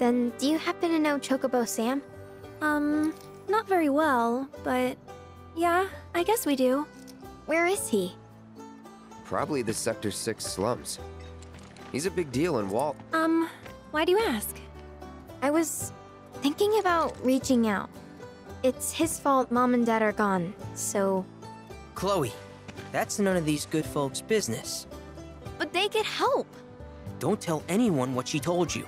Then, do you happen to know Chocobo Sam? Um, not very well, but yeah, I guess we do. Where is he? Probably the Sector 6 slums. He's a big deal in Walt. Um, why do you ask? I was thinking about reaching out. It's his fault mom and dad are gone, so. Chloe, that's none of these good folks' business. But they get help! Don't tell anyone what she told you.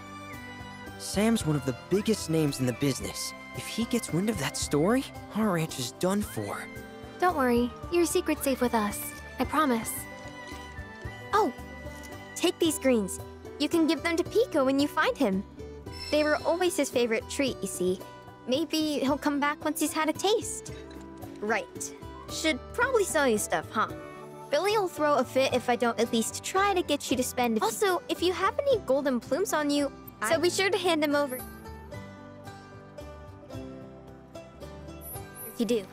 Sam's one of the biggest names in the business. If he gets wind of that story, our ranch is done for. Don't worry, your secret's safe with us. I promise. Oh! Take these greens. You can give them to Pico when you find him. They were always his favorite treat, you see. Maybe he'll come back once he's had a taste. Right. Should probably sell you stuff, huh? Billy will throw a fit if I don't at least try to get you to spend. Also, if you have any golden plumes on you, so be sure to hand them over. If you do.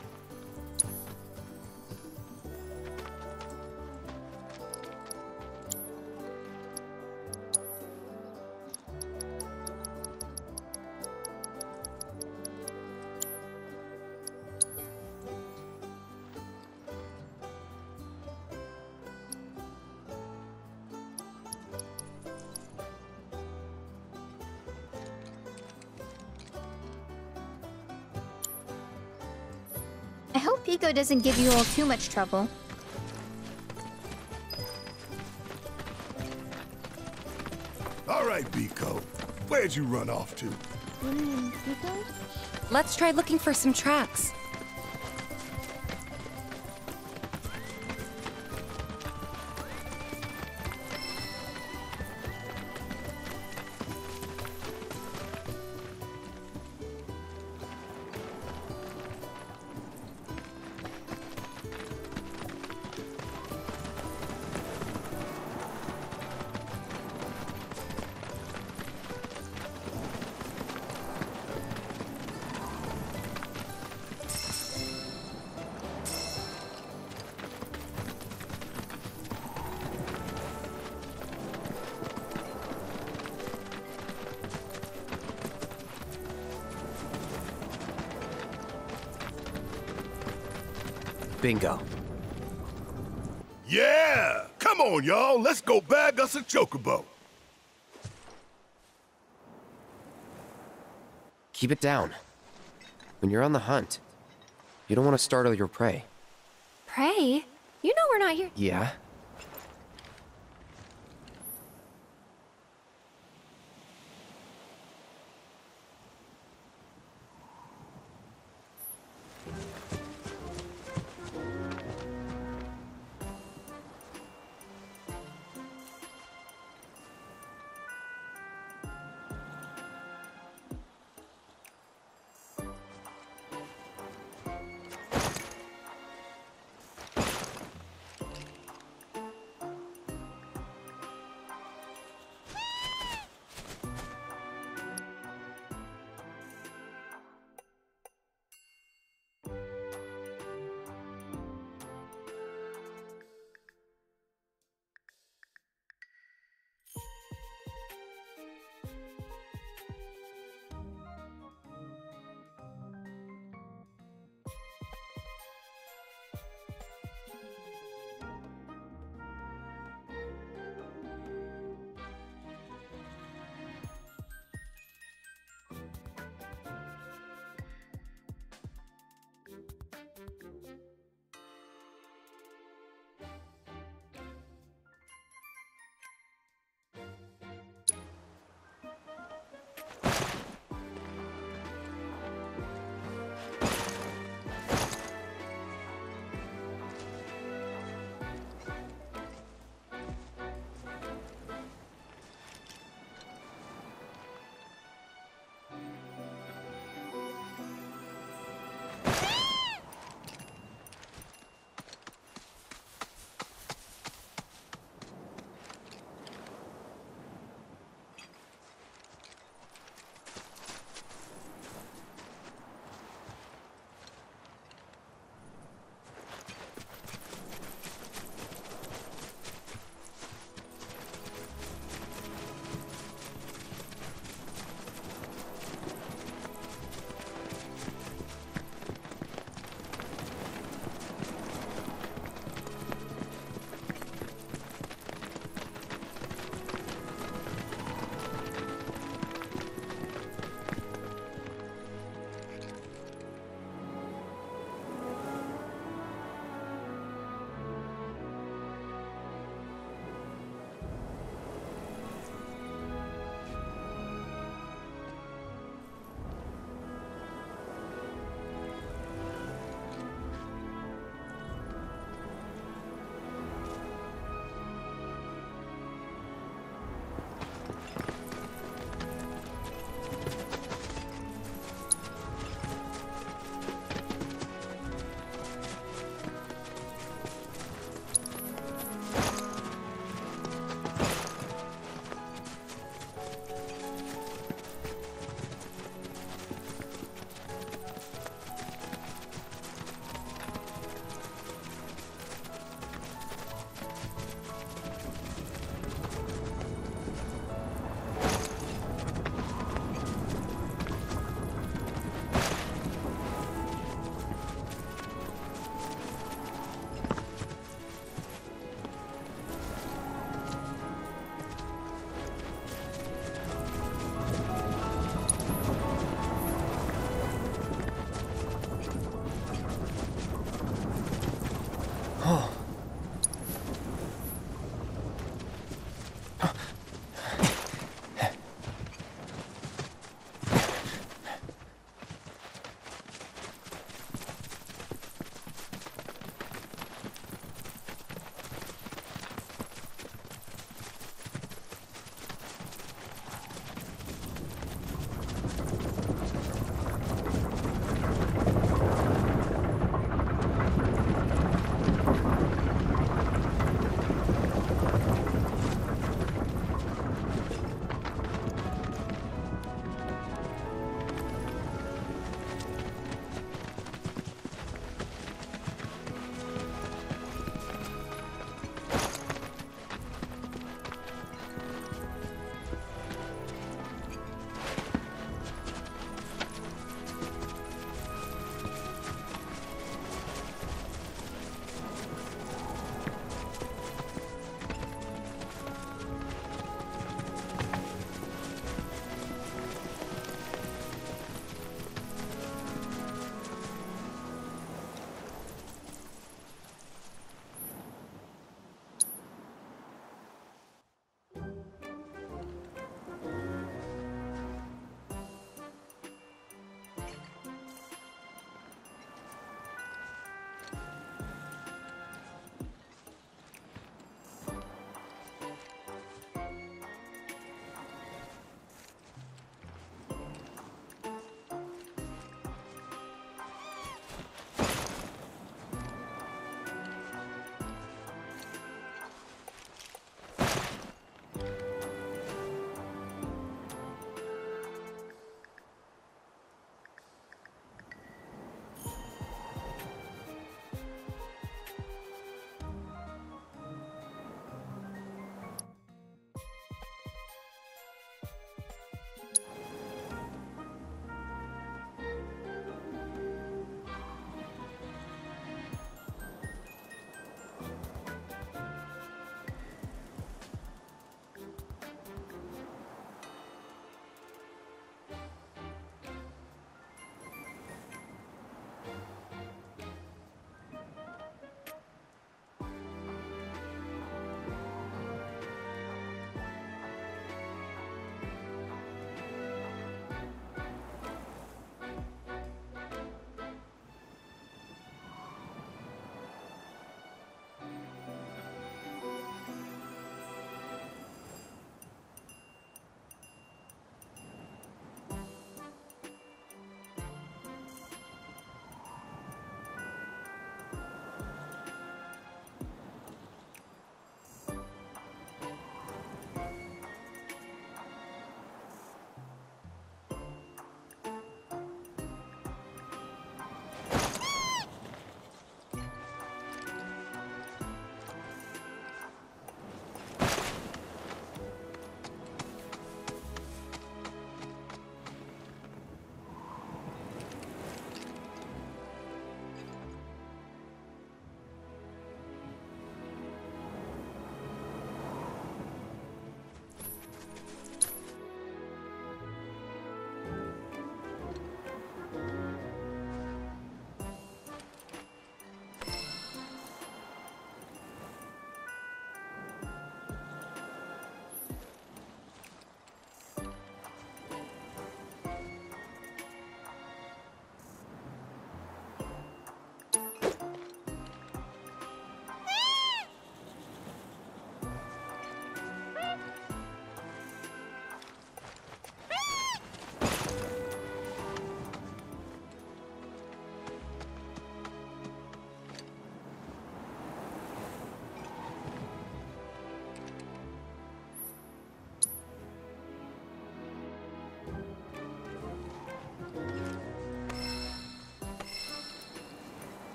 Hope Pico doesn't give you all too much trouble. All right, Pico. Where'd you run off to? Let's try looking for some tracks. Bingo. Yeah! Come on, y'all. Let's go bag us a chocobo. Keep it down. When you're on the hunt, you don't want to startle your prey. Prey? You know we're not here. Yeah?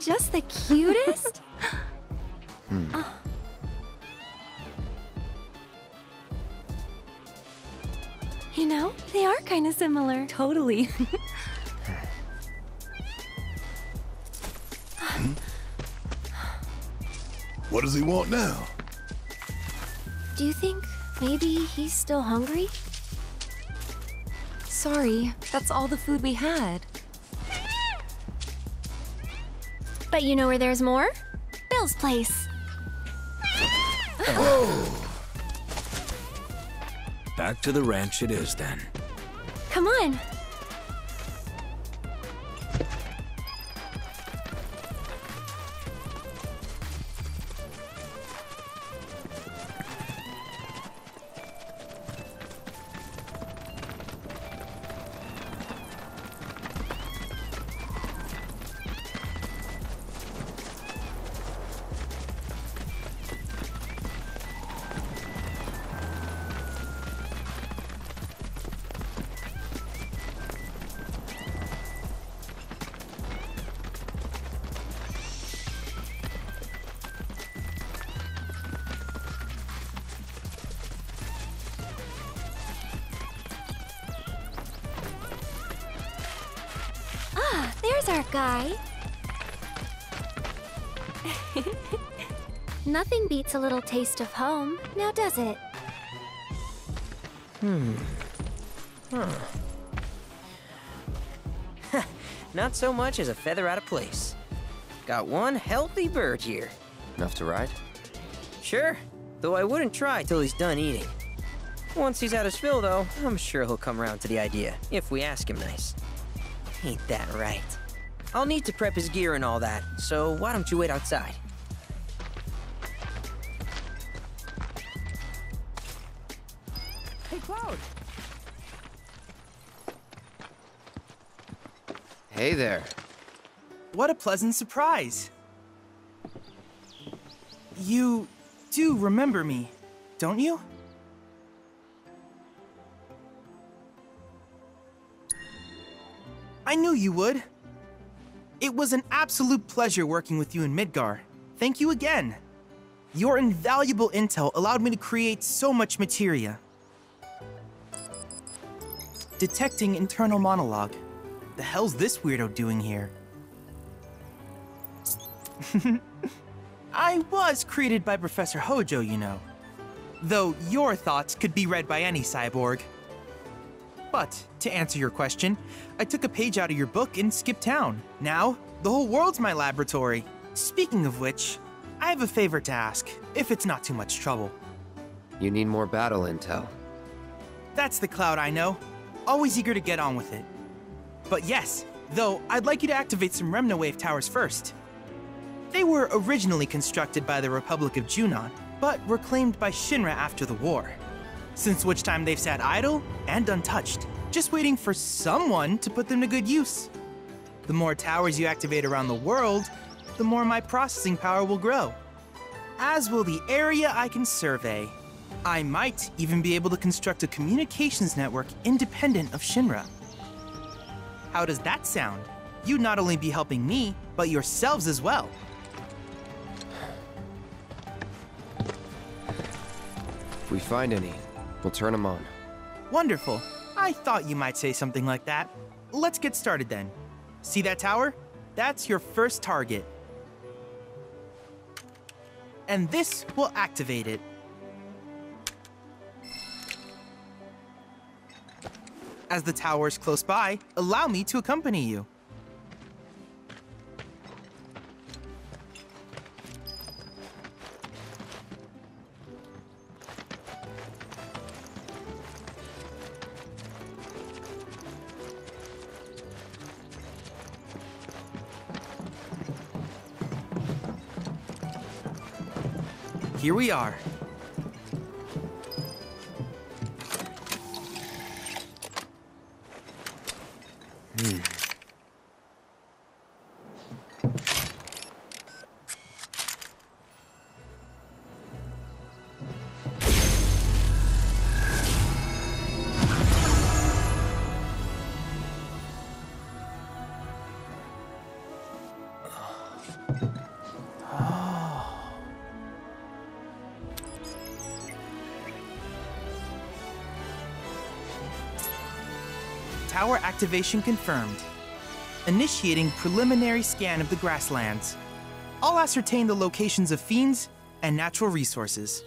Just the cutest? Oh. You know, they are kind of similar. Totally. Hmm? What does he want now? Do you think maybe he's still hungry? Sorry, that's all the food we had. But you know where there's more? Bill's place. Oh. Back to the ranch it is then. Come on. Our guy. Nothing beats a little taste of home, now does it? Hmm. Huh. Not so much as a feather out of place. Got one healthy bird here. Enough to ride? Sure, though I wouldn't try till he's done eating. Once he's had his fill, though, I'm sure he'll come around to the idea, if we ask him nice. Ain't that right? I'll need to prep his gear and all that, so why don't you wait outside? Hey, Cloud! Hey there. What a pleasant surprise. You do remember me, don't you? I knew you would. It was an absolute pleasure working with you in Midgar. Thank you again. Your invaluable intel allowed me to create so much materia. Detecting internal monologue. The hell's this weirdo doing here? I was created by Professor Hojo, you know. Though your thoughts could be read by any cyborg. But, to answer your question, I took a page out of your book and skipped town. Now, the whole world's my laboratory. Speaking of which, I have a favor to ask, if it's not too much trouble. You need more battle intel. That's the Cloud I know. Always eager to get on with it. But yes, though, I'd like you to activate some Remnawave towers first. They were originally constructed by the Republic of Junon, but were claimed by Shinra after the war. Since which time they've sat idle and untouched, just waiting for someone to put them to good use. The more towers you activate around the world, the more my processing power will grow. As will the area I can survey. I might even be able to construct a communications network independent of Shinra. How does that sound? You'd not only be helping me, but yourselves as well. If we find any, we'll turn them on. Wonderful. I thought you might say something like that. Let's get started then. See that tower? That's your first target. And this will activate it. As the tower is close by, allow me to accompany you. Here we are. Tower activation confirmed. Initiating preliminary scan of the grasslands. I'll ascertain the locations of fiends and natural resources.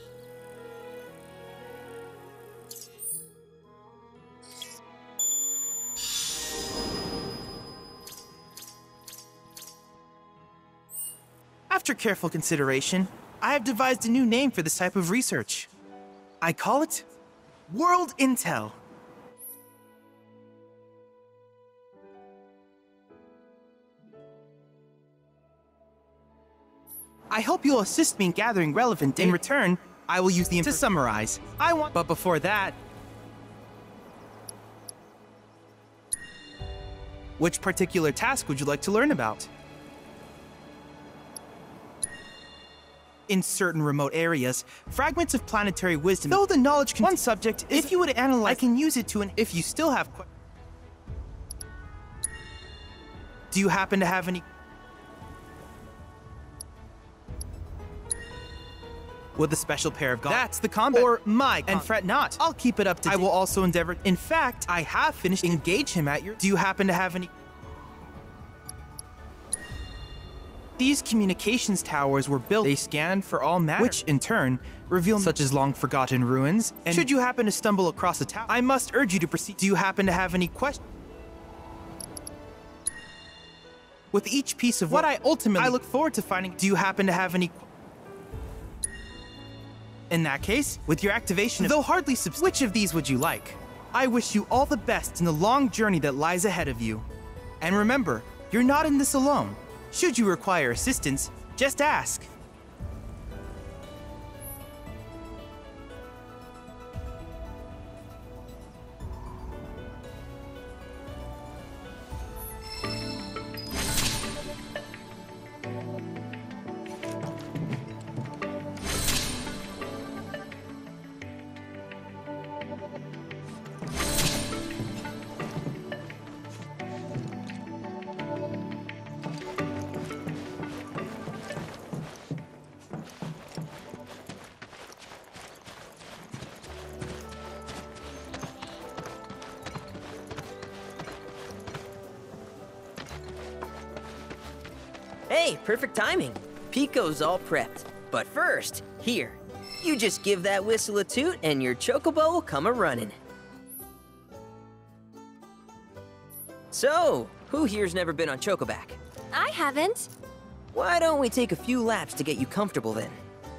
After careful consideration, I have devised a new name for this type of research. I call it World Intel. I hope you'll assist me in gathering relevant data. In return, I will use the to summarize. I want But before that, which particular task would you like to learn about? In certain remote areas, fragments of planetary wisdom, though the knowledge can one subject, if you would analyze, I can use it to an if you still have Do you happen to have any with a special pair of glasses. That's the combat. Or my and fret not. I'll keep it up to I will also endeavor. In fact, I have finished. Engage him at your. Do you happen to have any? These communications towers were built. They scanned for all matter, which in turn reveal such as long forgotten ruins. And should you happen to stumble across a tower, I must urge you to proceed. Do you happen to have any questions? With each piece of what I ultimately I look forward to finding. Do you happen to have any? In that case, with your activation, though hardly subs- which of these would you like? I wish you all the best in the long journey that lies ahead of you. And remember, you're not in this alone. Should you require assistance, just ask. Hey, perfect timing. Pico's all prepped. But first, here, you just give that whistle a toot and your chocobo will come a running. So, who here's never been on Chocoback? I haven't. Why don't we take a few laps to get you comfortable then?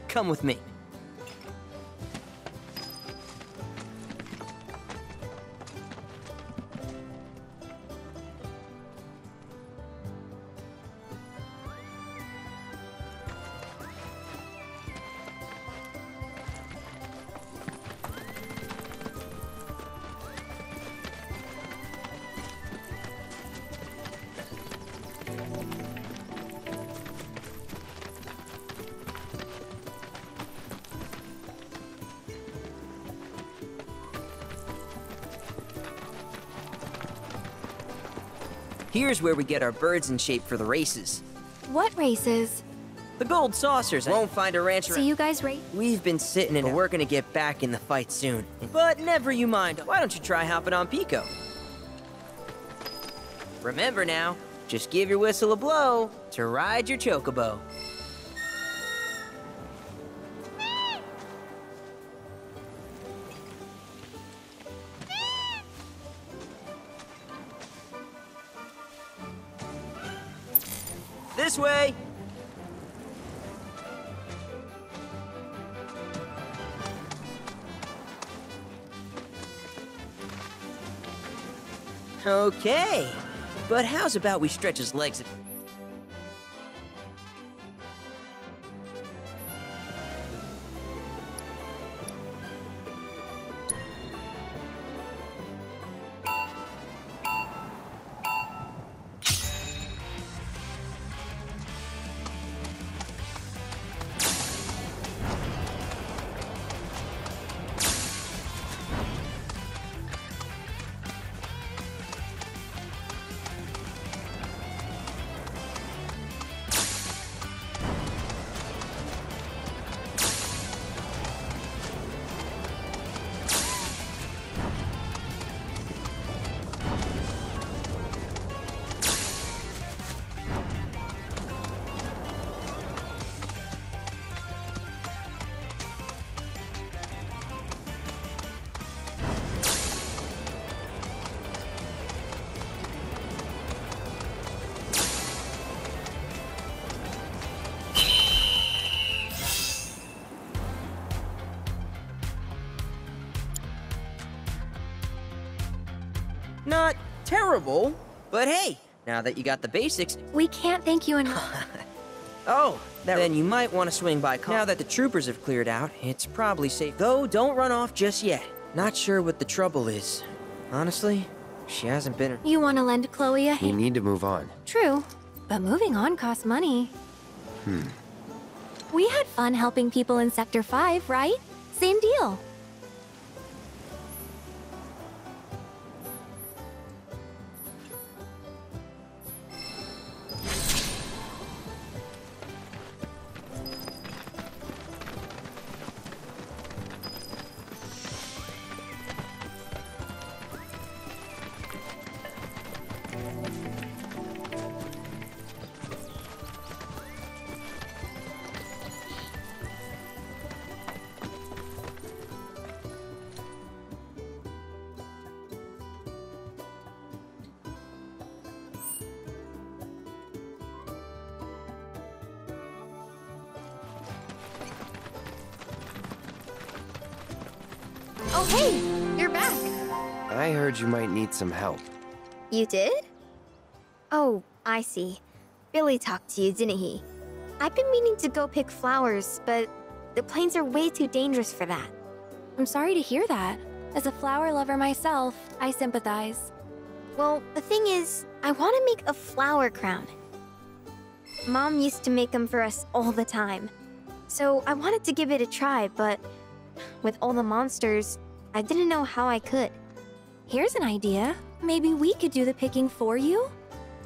Come with me. Here's where we get our birds in shape for the races. What races? The gold saucers won't find a ranch So you guys race? We've been sitting and. We're gonna get back in the fight soon. But never you mind. Why don't you try hopping on Pico? Remember now, just give your whistle a blow to ride your chocobo. This way! Okay, but how's about we stretch his legs Not terrible, but hey, now that you got the basics, We can't thank you enough. oh, then you might want to swing by. Now that the troopers have cleared out, it's probably safe. Though, don't run off just yet. Not sure what the trouble is. Honestly, she hasn't been. you want to lend Chloe a We need to move on. True, but moving on costs money. Hmm. We had fun helping people in Sector 5, right? Same deal. Hey! You're back! I heard you might need some help. You did? Oh, I see. Billy talked to you, didn't he? I've been meaning to go pick flowers, but the plains are way too dangerous for that. I'm sorry to hear that. As a flower lover myself, I sympathize. Well, the thing is, I want to make a flower crown. Mom used to make them for us all the time. So I wanted to give it a try, but with all the monsters, I didn't know how I could. Here's an idea. Maybe we could do the picking for you?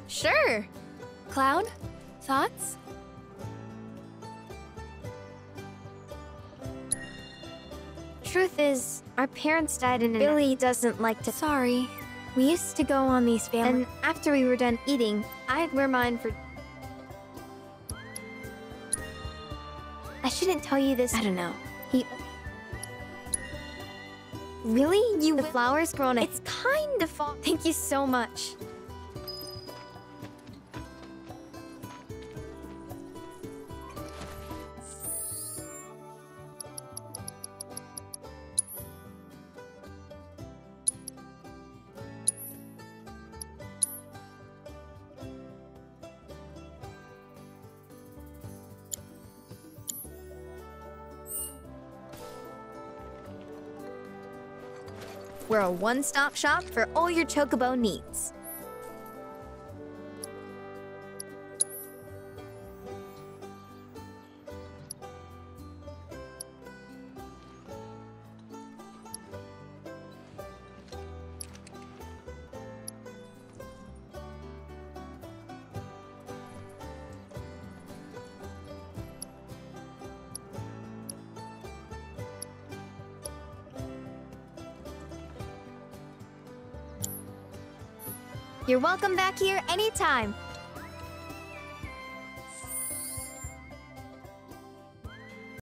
Sure! Cloud, thoughts? Truth is, our parents died in an Billy doesn't like to Sorry. We used to go on these family. And after we were done eating, I'd wear mine for. I shouldn't tell you this. I don't know. He. Really? You. The flowers grown. It's kind of fall. Thank you so much. We're a one stop shop for all your chocobo needs. Welcome back here anytime.